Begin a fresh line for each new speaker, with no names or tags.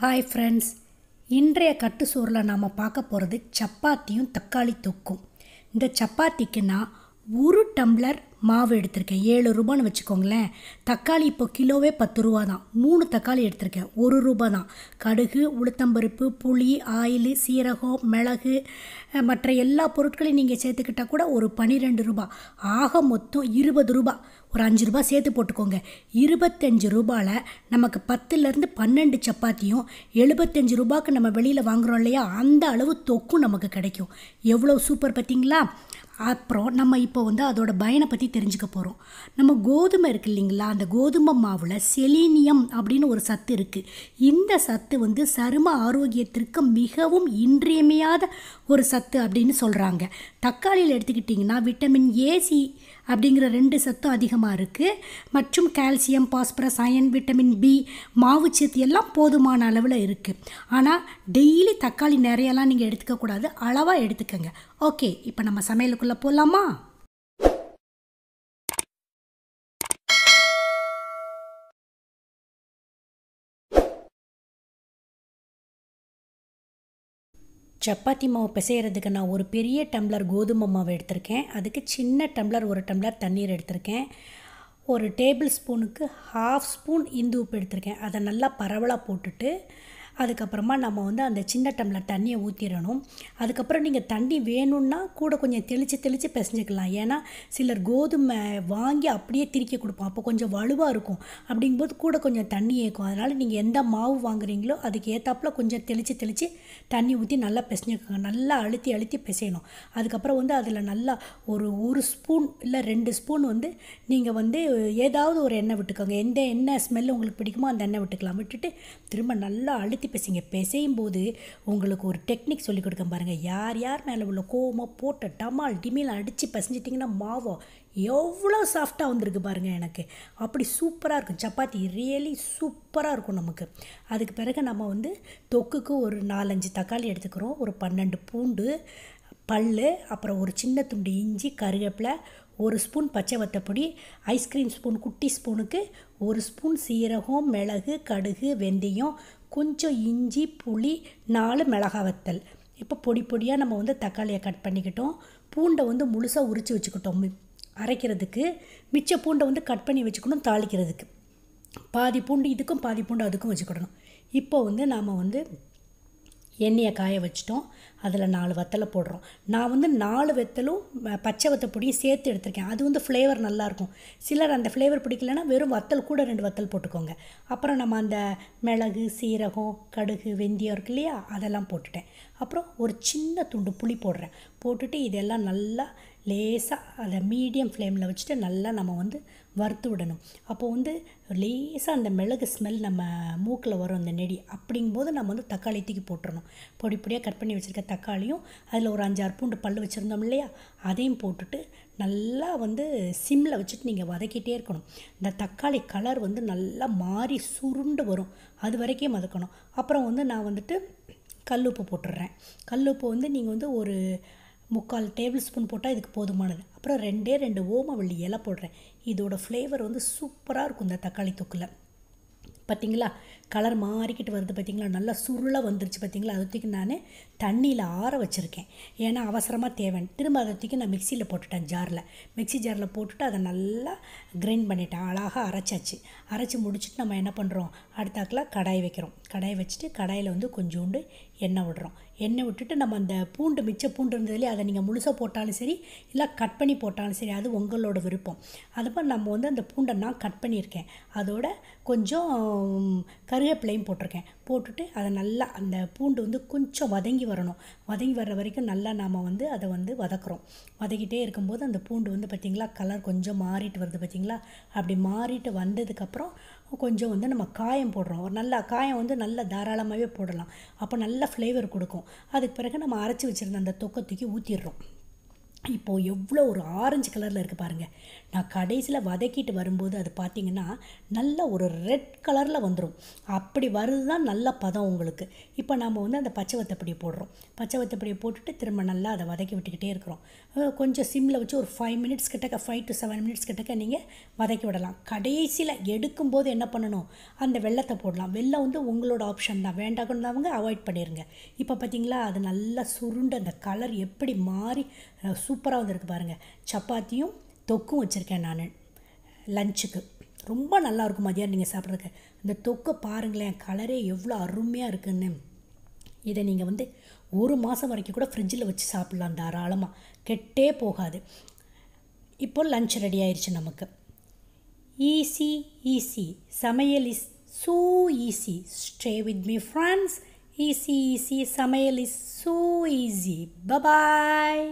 Hi friends இன்றைய கட்டு சோறில் நாம் பார்க்க போகிறது சப்பாத்தியும் தக்காளி தொக்கும். இந்த சப்பாத்திக்கு நான் ஒரு டம்ளர் மாவு எடுத்திருக்கேன். ஏழு ரூபான்னு வச்சுக்கோங்களேன். தக்காளி இப்போ கிலோவே பத்து ரூபா தான். மூணு தக்காளி எடுத்திருக்கேன். ஒரு ரூபா தான். கடுகு உளுத்தம்பருப்பு புளி ஆயில் சீரகம் மிளகு மற்ற எல்லா பொருட்களையும் நீங்கள் சேர்த்துக்கிட்டால் கூட ஒரு பன்னிரெண்டு ரூபா. ஆக மொத்தம் இருபது ரூபா. ஒரு அஞ்சு ரூபா சேர்த்து போட்டுக்கோங்க. இருபத்தஞ்சு ரூபாவில் நமக்கு பத்துலேருந்து பன்னெண்டு சப்பாத்தியும் எழுபத்தஞ்சு ரூபாய்க்கு நம்ம வெளியில் வாங்குறோம் இல்லையா? அந்த அளவு தொக்கும் நமக்கு கிடைக்கும். எவ்வளோ சூப்பர் பார்த்தீங்களா? அப்புறம் நம்ம இப்போ வந்து அதோட பயனை பற்றி தெரிஞ்சுக்க போகிறோம் நம்ம கோதுமை இருக்கு இல்லைங்களா? அந்த கோதுமை மாவில் செலீனியம் அப்படின்னு ஒரு சத்து இருக்குது இந்த சத்து வந்து சரும ஆரோக்கியத்திற்கு மிகவும் இன்றியமையாத ஒரு சத்து அப்படின்னு சொல்கிறாங்க தக்காளியில் எடுத்துக்கிட்டிங்கன்னா விட்டமின் ஏசி அப்படிங்கிற ரெண்டு சத்தும் அதிகமாக இருக்குது மற்றும் calcium phosphorus iron vitamin B மாவுச்சத்து எல்லாம் போதுமான அளவில் இருக்குது ஆனால் டெய்லி தக்காளி நிறையலாம் நீங்கள் எடுத்துக்கக்கூடாது அளவாக எடுத்துக்கோங்க. ஓகே இப்போ நம்ம சமையலுக்குள்ளே போகலாமா சப்பாத்தி மாவு பிசைகிறதுக்கு நான் ஒரு பெரிய டம்ளர் கோதுமை மாவு எடுத்திருக்கேன். அதுக்கு சின்ன டம்ளர் ஒரு டம்ளர் தண்ணீர் எடுத்திருக்கேன். ஒரு டேபிள் ஸ்பூனுக்கு ஹாஃப் ஸ்பூன் இந்து உப்பு எடுத்திருக்கேன். அதை நல்லா பரவலாக போட்டுட்டு அதுக்கப்புறமா நம்ம வந்து அந்த சின்ன டம்ளர் தண்ணியை ஊற்றிடணும் அதுக்கப்புறம் நீங்கள் தண்ணி வேணும்னா கூட கொஞ்சம் தெளித்து தெளித்து பிசைஞ்சிக்கலாம். ஏன்னா சிலர் கோதுமை வாங்கி அப்படியே திரிக்க கொடுப்போம். அப்போ கொஞ்சம் வலுவாக இருக்கும். அப்படிங்கும்போது கூட கொஞ்சம் தண்ணி ஏற்கும் அதனால் நீங்கள் எந்த மாவு வாங்குறீங்களோ அதுக்கு ஏற்றாப்புல கொஞ்சம் தெளித்து தெளித்து தண்ணி ஊற்றி நல்லா பிசைஞ்சுக்கோங்க. நல்லா அழுத்தி அழுத்தி பிசையணும். அதுக்கப்புறம் வந்து அதில் நல்லா ஒரு ஒரு ஸ்பூன் இல்லை ரெண்டு ஸ்பூன் வந்து நீங்கள் வந்து ஏதாவது ஒரு எண்ணெய் விட்டுக்கோங்க. எந்த எண்ணெய் ஸ்மெல் உங்களுக்கு பிடிக்குமோ அந்த எண்ணெய் விட்டுக்கலாம். விட்டுட்டு திரும்ப நல்லா அழுத்தி பிசைங்க பிசையும் போது உங்களுக்கு ஒரு டெக்னிக் சொல்லி கொடுக்க பாருங்கள் யார் யார் மேலே உள்ள கோவமாக போட்ட டமால் டிமில் அடித்து பிசைஞ்சிட்டிங்கன்னா மாவோ எவ்வளோ சாஃப்டாக வந்திருக்கு பாருங்கள் எனக்கு. அப்படி சூப்பராக இருக்கும். சப்பாத்தி ரியலி சூப்பராக இருக்கும் நமக்கு. அதுக்கு பிறகு நம்ம வந்து தொக்குக்கு ஒரு நாலஞ்சு தக்காளி எடுத்துக்கிறோம். ஒரு பன்னெண்டு பூண்டு பல் அப்புறம் ஒரு சின்ன துண்டு இஞ்சி கருவேப்பிலை ஒரு ஸ்பூன் பச்சை வத்தப்பொடி ஐஸ்கிரீம் ஸ்பூன் குட்டி ஸ்பூனுக்கு ஒரு ஸ்பூன் சீரகம் மிளகு கடுகு வெந்தயம் கொஞ்சம் இஞ்சி புளி நாலு மிளகா வத்தல். இப்போ பொடி பொடியாக நம்ம வந்து தக்காளியை கட் பண்ணிக்கிட்டோம். பூண்டை வந்து முழுசாக உரித்து வச்சுக்கிட்டோம். அரைக்கிறதுக்கு மிச்ச பூண்டை வந்து கட் பண்ணி வச்சுக்கணும் தாளிக்கிறதுக்கு. பாதி பூண்டு இதுக்கும் பாதி பூண்டு அதுக்கும் வச்சுக்கிடணும். இப்போ வந்து நாம் வந்து எண்ணெயை காய வச்சிட்டோம். அதில் நாலு வத்தலை போடுறோம். நான் வந்து நாலு வெத்தலும் பச்சை வத்த பொடியும் சேர்த்து எடுத்திருக்கேன். அது வந்து ஃப்ளேவர் நல்லாயிருக்கும் சிலர் அந்த ஃப்ளேவர் பிடிக்கலன்னா வெறும் வத்தல் கூட ரெண்டு வத்தல் போட்டுக்கோங்க. அப்புறம் நம்ம அந்த மிளகு சீரகம் கடுகு வெந்தயம் இருக்கு இல்லையா? அதெல்லாம் போட்டுட்டேன். அப்புறம் ஒரு சின்ன துண்டு புளி போடுறேன். போட்டுட்டு இதெல்லாம் நல்லா லேசாக அதை மீடியம் ஃப்ளேமில் வச்சுட்டு நல்லா நம்ம வந்து வறுத்து விடணும். அப்போ வந்து லேசாக அந்த மிளகு ஸ்மெல் நம்ம மூக்கில் வரும் அந்த நெடி. அப்படிங்கும்போது நம்ம வந்து தக்காளி தூக்கி போட்டுடணும் பொடி பொடியாக கட் பண்ணி வச்சுருக்க தக்காளியும் அதில் ஒரு அஞ்சாறு பூண்டு பல் வச்சுருந்தோம் இல்லையா? அதையும் போட்டுட்டு நல்லா வந்து சிம்மில் வச்சுட்டு நீங்கள் வதக்கிட்டே இருக்கணும். இந்த தக்காளி கலர் வந்து நல்லா மாறி சுருண்டு வரும். அது வரைக்கும் வதக்கணும். அப்புறம் வந்து நான் வந்துட்டு கல்லுப்பு போட்டுடுறேன் கல்லுப்பு வந்து நீங்கள் வந்து ஒரு முக்கால் டேபிள் ஸ்பூன் போட்டால் இதுக்கு போதுமானது. அப்புறம் ரெண்டே ரெண்டு ஓமவள்ளி இலை போடுறேன். இதோட ஃப்ளேவர் வந்து சூப்பராக இருக்கும் இந்த தக்காளி தொக்கில். பார்த்தீங்களா கலர் மாறிக்கிட்டு வருது பார்த்தீங்களா நல்லா சுருளாக வந்துருச்சு பார்த்தீங்களா அதை தூக்கி நான் தண்ணியில் ஆற வச்சுருக்கேன். ஏன்னா அவசரமாக தேவைன்னு. திரும்ப அதை தூக்கி நான் மிக்சியில் போட்டுட்டேன் ஜாரில் மிக்ஸி ஜாரில் போட்டுட்டு அதை நல்லா கிரைண்ட் பண்ணிட்டேன். அழகாக அரைச்சாச்சு. அரைச்சி முடிச்சுட்டு நம்ம என்ன பண்ணுறோம் அடுத்தாக்கில் கடாய் வைக்கிறோம். கடாய் வச்சுட்டு கடாயில் வந்து கொஞ்சோண்டு எண்ணெய் விடுறோம். எண்ணெய் விட்டுட்டு நம்ம அந்த பூண்டு மிச்ச பூண்டு இருந்ததுலேயே அதை நீங்கள் முழுசாக போட்டாலும் சரி இல்லை கட் பண்ணி போட்டாலும் சரி அது உங்களோட விருப்பம். அதுப்போ நம்ம வந்து அந்த பூண்டை நான் கட் பண்ணியிருக்கேன். அதோட கொஞ்சம் கருவேப்பிலையும் போட்டிருக்கேன். போட்டுட்டு அதை நல்லா அந்த பூண்டு வந்து கொஞ்சம் வதங்கி வரணும். வதங்கி வர்ற வரைக்கும் நல்லா நாம் வந்து அதை வந்து வதக்குறோம். வதக்கிட்டே இருக்கும்போது அந்த பூண்டு வந்து பார்த்திங்களா கலர் கொஞ்சம் மாறிட்டு வருது பார்த்திங்களா அப்படி மாறிட்டு வந்ததுக்கப்புறம் கொஞ்சம் வந்து நம்ம காயம் போடுறோம். ஒரு நல்லா காயம் வந்து நல்லா தாராளமாகவே போடலாம். அப்போ நல்ல ஃப்ளேவர் கொடுக்கும். அதுக்கு பிறகு நம்ம அரைச்சி வச்சுருந்த அந்த தொக்கை தூக்கி ஊற்றிடுறோம் இப்போது எவ்வளோ ஒரு ஆரஞ்சு கலரில் இருக்குது பாருங்கள் நான் கடைசியில் வதக்கிட்டு வரும்போது அது பார்த்திங்கன்னா நல்ல ஒரு ரெட் கலரில் வந்துடும் அப்படி வருது தான் நல்ல பதம் உங்களுக்கு. இப்போ நம்ம வந்து அந்த பச்சை வத்தப்பொடியை போடுறோம். பச்சை வத்தப்பொடியை போட்டுட்டு திரும்ப நல்லா அதை வதக்கி விட்டுக்கிட்டே இருக்கிறோம். கொஞ்சம் சிம்மில் வச்சு ஒரு ஃபைவ் மினிட்ஸ் கிட்டக்க ஃபைவ் டு செவன் மினிட்ஸ் கிட்டக்க நீங்கள் வதக்கி விடலாம். கடைசியில் எடுக்கும்போது என்ன பண்ணணும்? அந்த வெள்ளத்தை போடலாம். வெள்ளம் வந்து உங்களோட ஆப்ஷன் தான். வேண்டாம்னு அவாய்ட் பண்ணிடுங்க இப்போ பார்த்தீங்களா அது நல்லா சுருண்டு அந்த கலர் எப்படி மாறி சூப்பராக வந்திருக்கு பாருங்கள் சப்பாத்தியும் தொக்கும் வச்சுருக்கேன் நான். லஞ்சுக்கு ரொம்ப நல்லாயிருக்கும் மதியானம் நீங்கள் சாப்பிட்றதுக்கு. இந்த தொக்கை பாருங்களேன் கலரே எவ்வளோ அருமையாக இருக்குன்னு. இதை நீங்கள் வந்து ஒரு மாதம் வரைக்கும் கூட ஃப்ரிட்ஜில் வச்சு சாப்பிட்லாம் தாராளமாக கெட்டே போகாது. இப்போ லஞ்ச் ரெடி ஆயிடுச்சு நமக்கு. ஈஸி ஈஸி சமையல் is so easy stay with me friends easy easy சமையல் is so easy bye bye